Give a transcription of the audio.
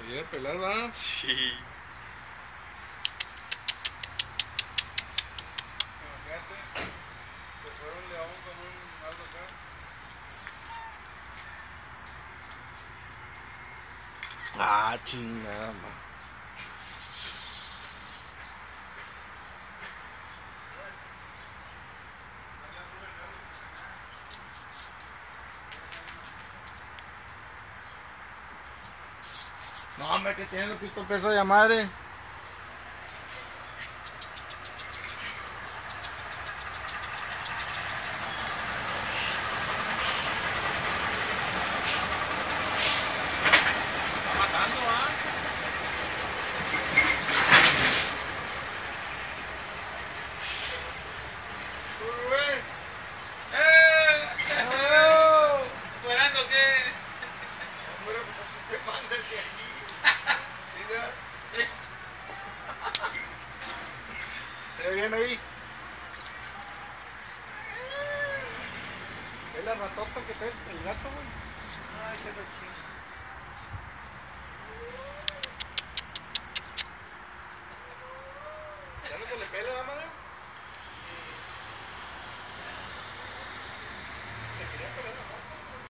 celular, ¿verdad? Sí. Ah, chingada, man. No, hombre, que tiene loquito pesa de madre. ¿ah? ¡Eh! ¿Esperando qué? Hombre, pues así de. ¿Se ve bien ahí? Es la ratota que trae el gato, güey. Ay, se lo chinga. ¿Ya no se le pela la madre?